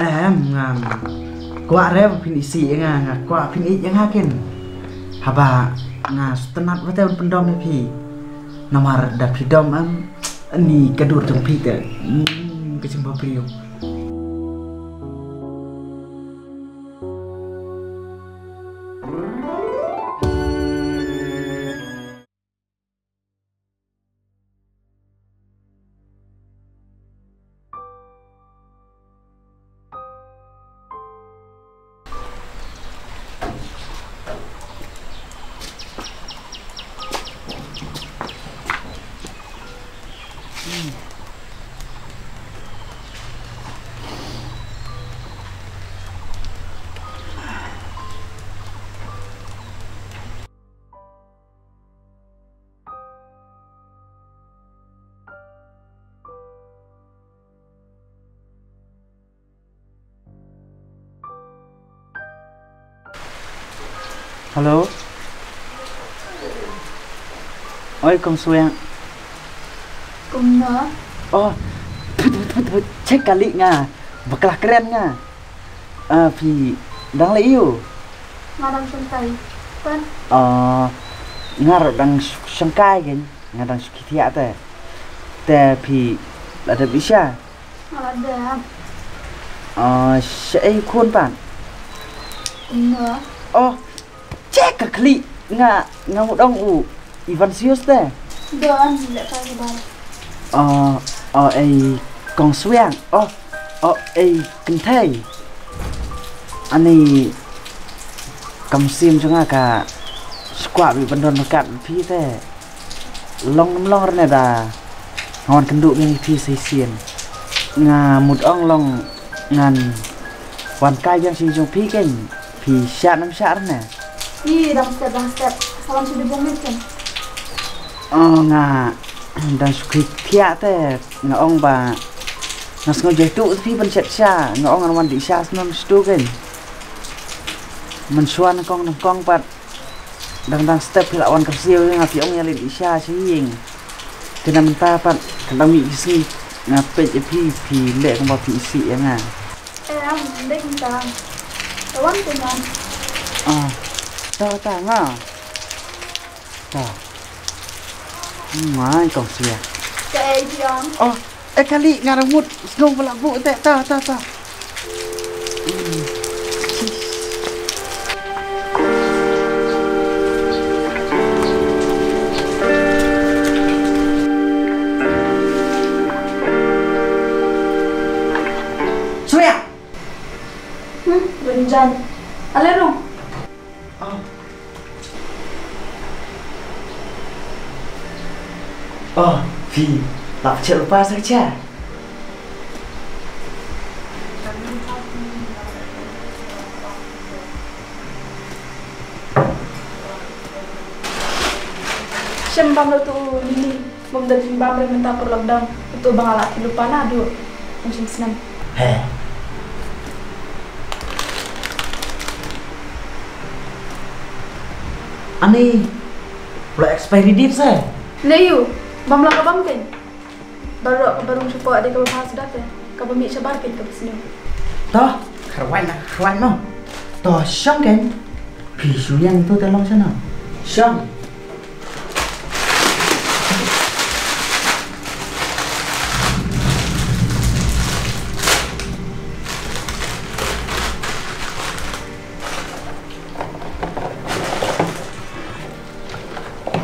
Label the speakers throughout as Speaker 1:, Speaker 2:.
Speaker 1: em ngam. Kwa re pin isi nga nga kwa pin i yang hakin haba nga stenat wate un pendom ni pi. Nomor da pi dom am ni kadur tung pi te kecimba Hello. Ôi công xui
Speaker 2: ạ. Công nữa
Speaker 1: Ồ Thôi thôi thôi thôi Check cả lị ngà Và cả kren ngà À vì đang
Speaker 2: lấy yêu. Nga đang sân tay.
Speaker 1: Quên, Ờ nga rồi đang sân cai kìa. Nga đang sân kỳ thiạ tè. Tè vì
Speaker 2: Là đẹp bí xa. Mà là đẹp à?
Speaker 1: Ờ Sẽ khuôn bạn,
Speaker 2: công nữa Ồ
Speaker 1: oh. Cek ka kali Nga Nga một dong u Ivan Sius te
Speaker 2: Doan Tidak tahu kebar
Speaker 1: Ờ Ờ ai Công xuang Oh Oh ai Kinh thầy Anh này Cầm sim cho nga ka Squat bị bendon dekat pi te Long nam long rene da Ngon kenduk yang pi sai sien Nga mut ong long Ngan Wan kai yang si jong pi ken Pi syak nam syak rene
Speaker 2: Ih, dalam step, dalam step. Salam sudah bongit kan
Speaker 1: Oh nga Dan sukri pia te. Nga ong ba. Nga sengo jai tu pi pen chat sya. Nga ong an wan di sya senon stu ken. Mensuan kong nam kong pat Dang dang step pila wan kersiu nga pi ong nyalin di sya siying Kena mentah pat Kadang mi isi. Nga pej e pi pi lek kong ba pi isi ya nga
Speaker 2: Em, đích tàng Doan dengan
Speaker 1: Ah, ta ta nga Ta Ngai kong sia
Speaker 2: Kệ John
Speaker 1: Oh, eh kali ngaramut snow pala bu te ta ta ta. Surya.
Speaker 2: Hmm, Renjan Alin
Speaker 1: Oh, Vi, cek lupa saja.
Speaker 2: Sembam lo tu ini Bom dari lo minta per lockdown Itu bang alat lupa nado senam
Speaker 1: Heh. Ani, pula expiry date saya.
Speaker 2: Leyu Bam lah kabam kan Baru baru supaya ada kau bahas data Kau bami sabar kan kau sini
Speaker 1: Toh, kawan nak kawan no. Toh, syong kan? Pisu yang tu dalam sana. Syong.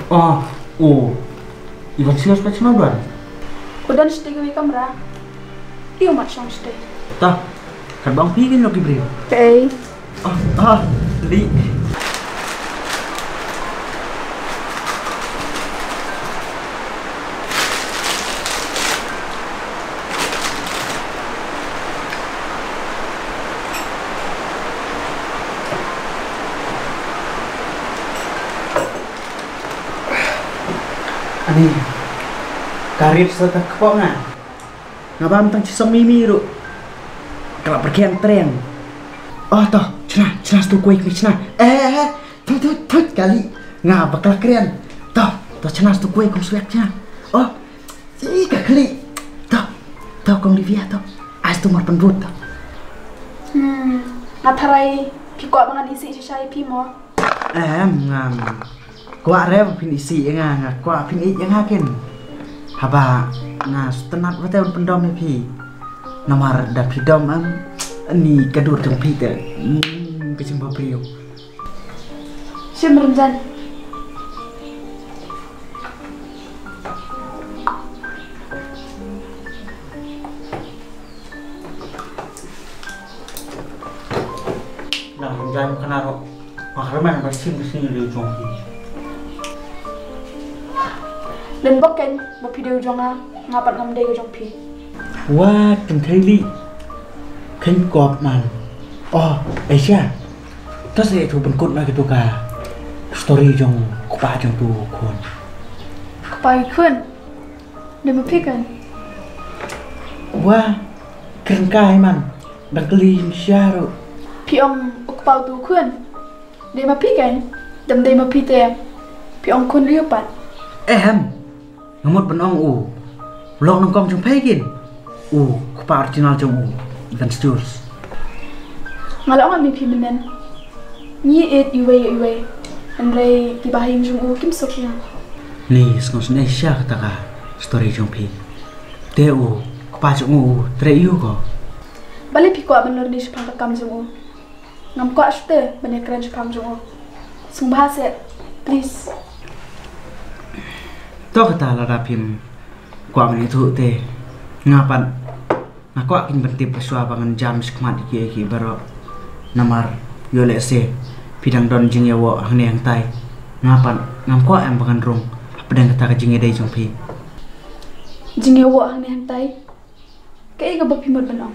Speaker 1: Oh, oh. Ivan sih harus maksimal bulan.
Speaker 2: Udah com sedikit wikam ra. Iya macam sedih.
Speaker 1: Tak, kan bang pingin lagi beri.
Speaker 2: Hey.
Speaker 1: Ah, ah, li. Ani, karir serta kepongan. Ngabam tang cisom mimi ru. Kalau pergi yang tren. Oh toh, cenah, cenah tu kuih kuih cenah. Eh, eh, eh, tut tut tut kali. Ngah bakal keren. Toh, toh cenah tu kuih kong suyak cenah. Oh, si kali. Toh, toh kong Livia toh. Ais tu mar penbut toh.
Speaker 2: Hmm, ngatarai pi kuat bangan isi sisai pi mo.
Speaker 1: em ngam kwa re pin isi nga nga kwa pin i nga ken haba nga stenat wate un pendom ni pi. Nomor da pi dom am ni kadur jong pi te. Hmm kecim babriyo
Speaker 2: Sim renjan.
Speaker 1: na jam kanaro mahraman ba sim sim เล่น
Speaker 2: บักเก่งบักพี่เดีย
Speaker 1: วจังอะงาปัดคำเดียวจังพี่ว่าจังเทลี่ขึ้นกอบมันอ๋อไอ้เชี่ยถ้าเสียถูกเป็นกฎมาเกี่ยวกับสตอรี่จังกบ้าจังตัวคน
Speaker 2: กบ้าคนเดี๋ย
Speaker 1: วมาพี่กันว่าเครื่องใายมันดังกลีนชาโร
Speaker 2: พี่องอุกเปาตัวคน
Speaker 1: เดี๋ยวมาพี่กันดำเดี๋ยวมาพี่เตะพี่อมคนเรียบปัดเอ็ม ngemut penong u. Blok kong jung pegin. U kupa original jung u.
Speaker 2: Dan sturs ngalo ngal mi pimenen ni et iwe iwe andre ki bahim jung u kim sok ya
Speaker 1: ni skons ne kata story jumpi pi. Te u kupa jung u tre yu ko.
Speaker 2: Balik piko benur di shpang kam jung u. Ngam ko ashte bane kran shpang jung u. Please
Speaker 1: toh kita larapin kuat menitu teh. Ngapan? Nah, Aku akan berhenti pesua bangan jam sekmat iki iki baro namar yo lese pidang don jing yawo hang yang tai. Ngapan? Ngam kuat am bangan rong pedang kata kejing ya dai jong pi?
Speaker 2: Jing yawo hang yang tai. Kai ga bapi mor benong.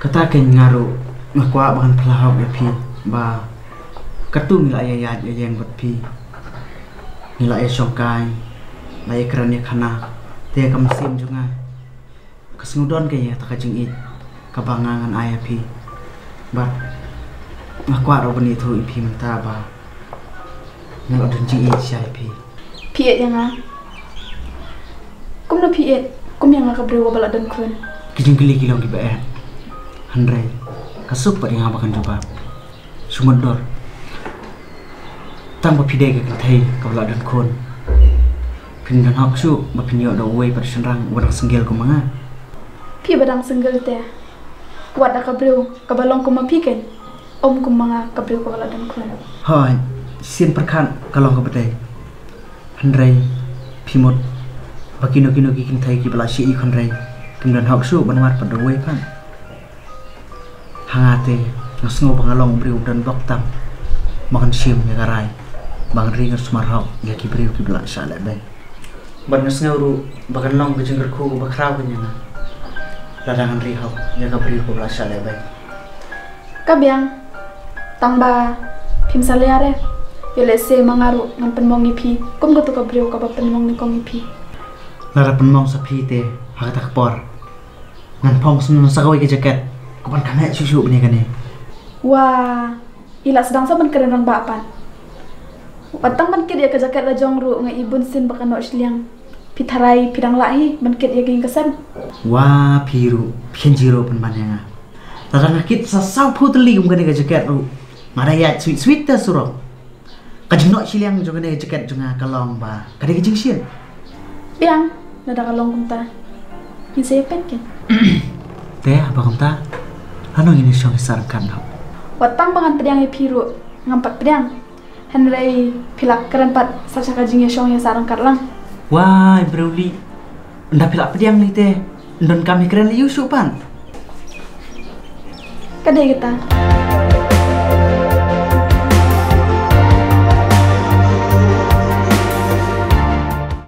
Speaker 1: Kata ke ngaru ngakuat bangan pelahau ya pi. Ba ketum la ya ya, ya ya yang berpi ngila Nilai songkai la ya keran ya khana te kam sim junga kasnudon kayaknya tak jing it kabangangan ayah pi. Ba ngakwa ro bani thu ipi menta ba. Ngalo dun jing it syai pi.
Speaker 2: Pi et yang ah. Kum na pi et. Kum yang ka brewa bala dan kun.
Speaker 1: kijing kili kilong ki ba eh. Handrai kasuk pa ringa bakan juba sumedor. Tang ba pide ke thai kabla dan kon pin dan hak su ba pin yo do wei par senrang wadang senggel ko manga
Speaker 2: Pi badang single te. Kuat da ka brew. Ka balong kum ma pi ken. Om kum mga ka brew ka bala dan kun.
Speaker 1: hai sin perkan kalong ka badai handrai pimot bakino kino ki kin thai ki bala si i khandrai kim dan hak su ban mat pa do wei pan hangate ngasngo pangalong briu dan bok tam makan sim ya garai bang ringar smar hok ya ki briu ki bala sa le bai ban ngasngo ru bakan long ke jengger ku ba kraw nya na ladangan ri hok ya ka briu ko bala sa le bai
Speaker 2: Ka biang. Tang ba pim saliare. Yo le se mangaru ngam penmong ni pi. Kum ka tu ka penmong ni kong ni pi.
Speaker 1: lara penmong sa pi te hak tak por ngan pong sun sa kawai ke jaket ko ban kana susu bni kane
Speaker 2: Wah, ila sedang saban keren rang bapan. Patang man ya ka jaket la jong ru nga ibun sin baka no shliang. Pitharai pidang lahi man kid ya ging kasan.
Speaker 1: wa piru pien jiro pen bananga lara ngakit sa sau pu teli kum kane ke jaket ru ngara ya sweet sweet ta suro ka jino siliang jo kane jaket jonga kalong ba kade ke jing sien
Speaker 2: Biang, nada kalong kumta. Yung sa'yo pen ken.
Speaker 1: te apa kam ta ano ini syong sar kan ho
Speaker 2: Watang bangan pedang ya piru. Ngampat pedang. Henry pilak keren pat sa saka jing ya syong ya sarang karlang.
Speaker 1: Wa bruli nda pilak pediang li te ndon kami keren li yusu pan
Speaker 2: Kadai kita.